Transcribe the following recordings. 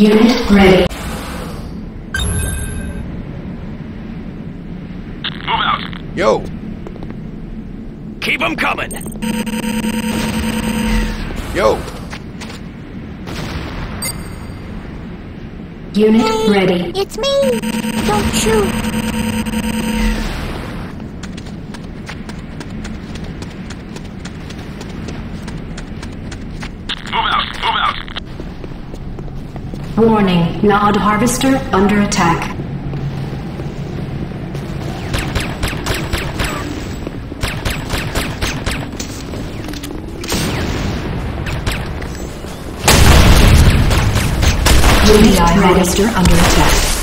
Unit ready. Move out. Yo, Keep 'em coming. yo, Unit ready. It's me! Don't shoot! Move out. Move out. Warning. Nod harvester under attack. Unit harvester under attack.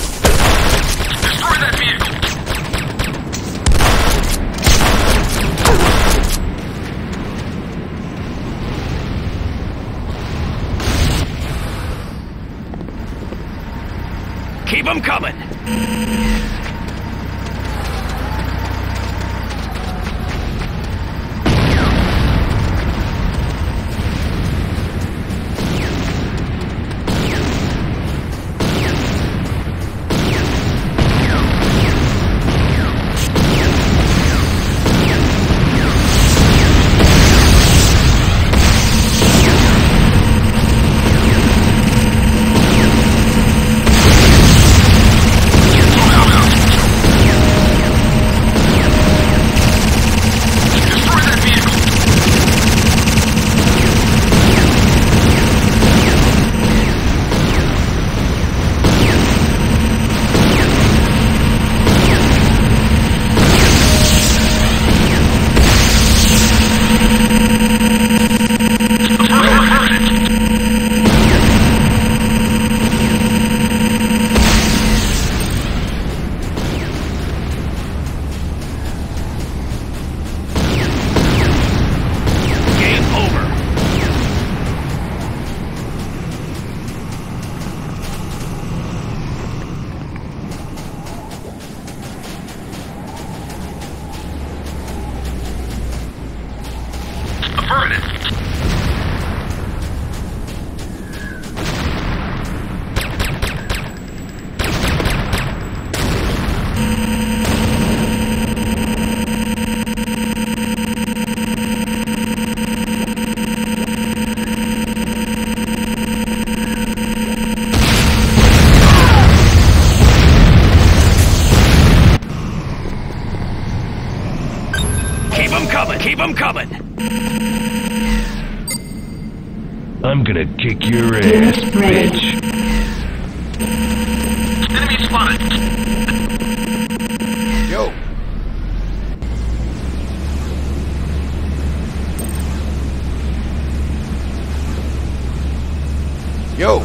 Keep 'em coming. Keep 'em coming. I'm gonna kick your ass, bitch. Enemy spotted. yo, yo,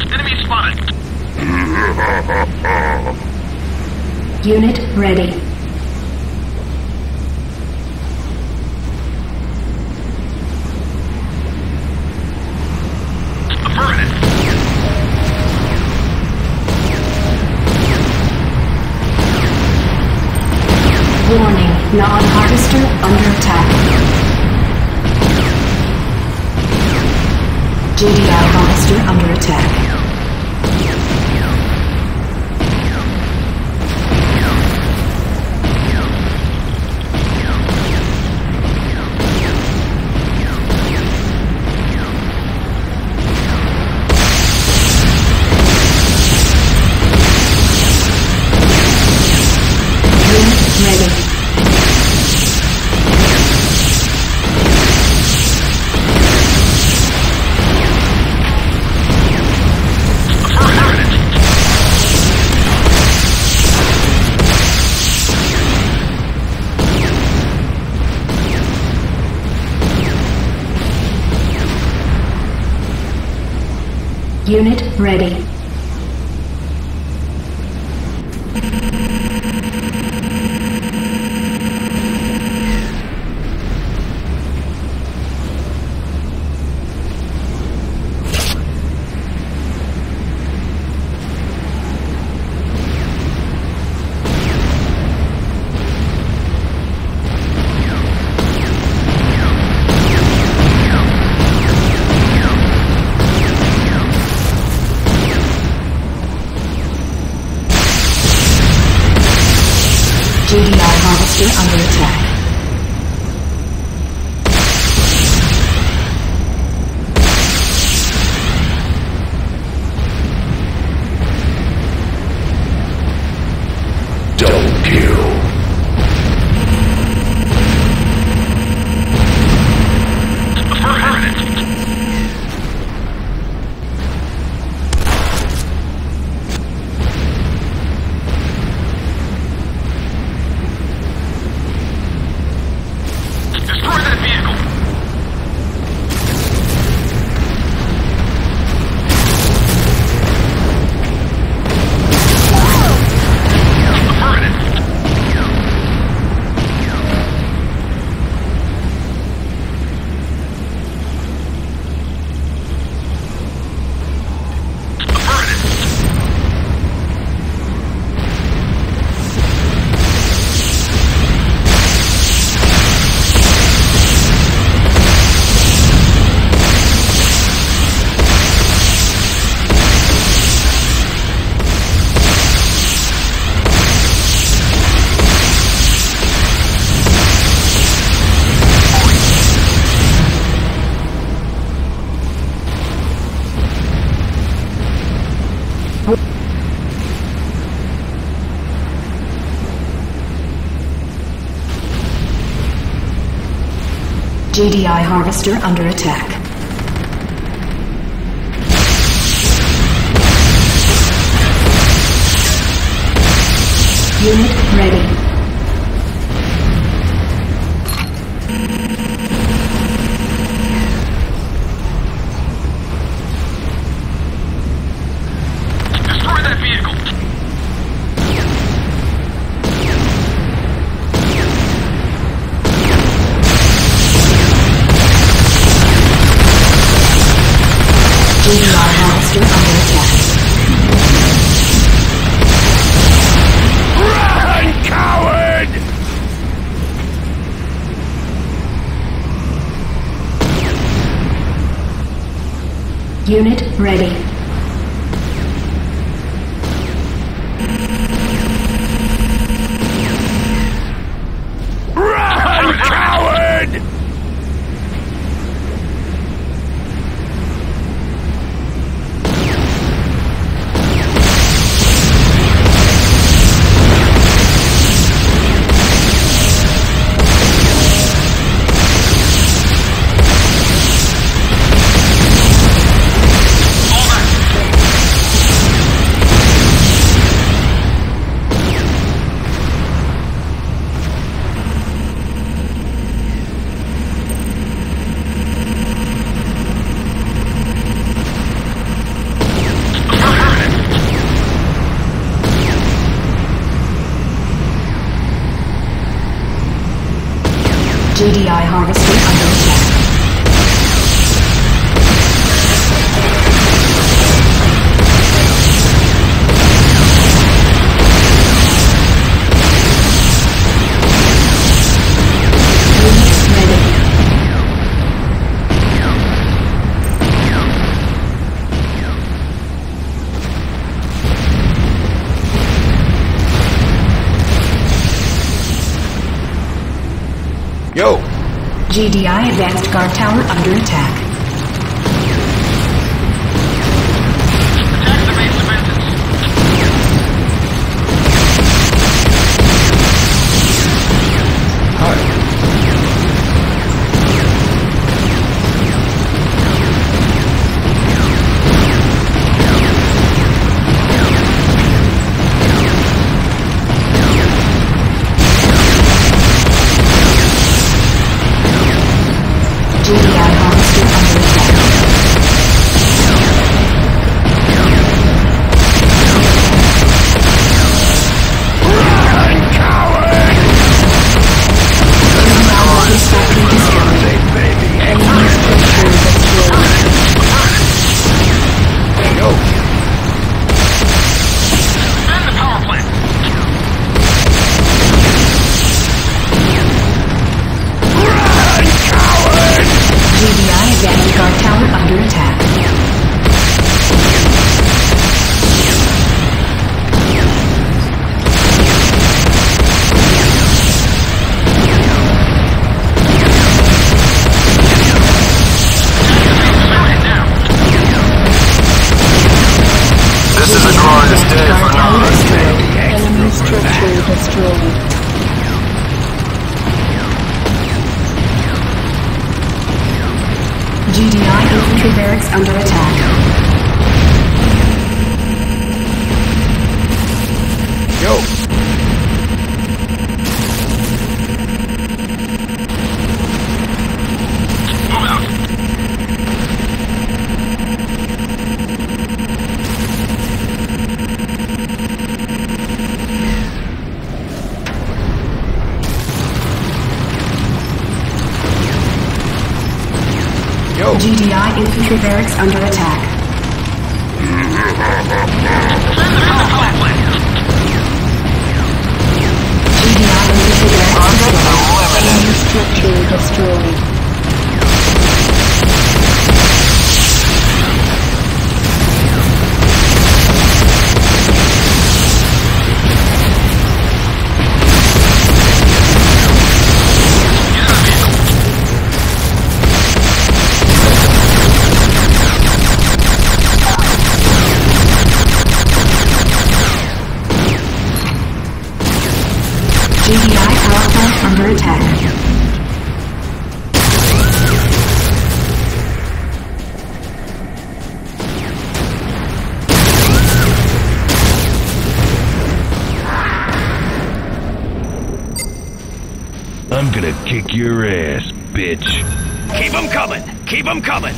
Enemy spotted. Unit ready. Warning. Nod harvester under attack. GDI harvester under attack. Unit ready. Harvester under attack. GDI harvester under attack. Unit ready. Unit ready. GDI harvester under GDI advanced guard tower under attack. Infantry barracks under attack. GDI infantry barracks destroyed. Enemy structure destroyed. I'm gonna kick your ass, bitch. Keep 'em coming. Keep 'em coming.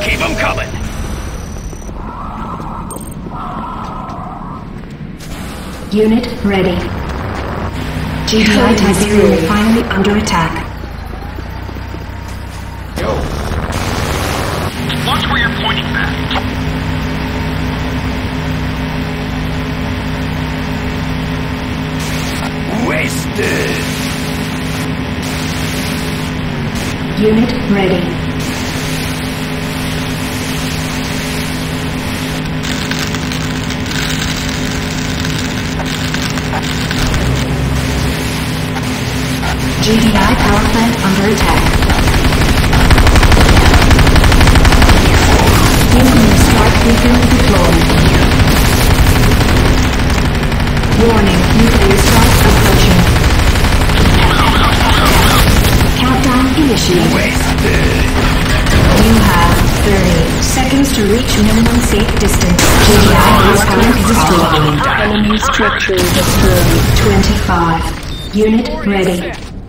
Keep 'em coming. Unit ready. GDI Tiberium refinery under attack. Wasted. Unit ready. GDI power plant under attack. Nuclear strike beacon deployed. Warning, nuclear strike to reach minimum safe distance. GDI is plant destroyed. Enemy structure destroyed. 25. Unit ready.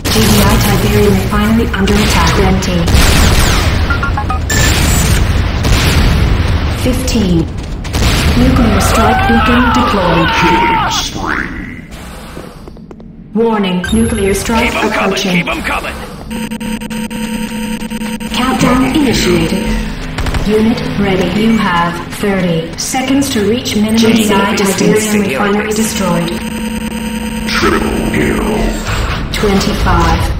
GDI Tiberium refinery under attack. 20. 15. Nuclear strike beacon deployed. Warning, nuclear strike Keep 'em coming. approaching. Coming. Countdown initiated. Unit ready. You have 30 seconds to reach minimum safe distance. Tiberium refinery destroyed. Triple kill. 25.